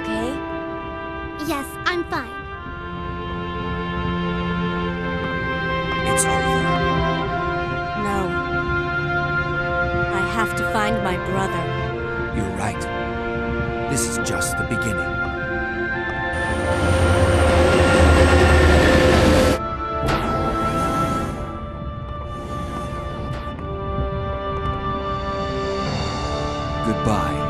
okay? Yes, I'm fine. It's over. No. I have to find my brother. You're right. This is just the beginning. Goodbye.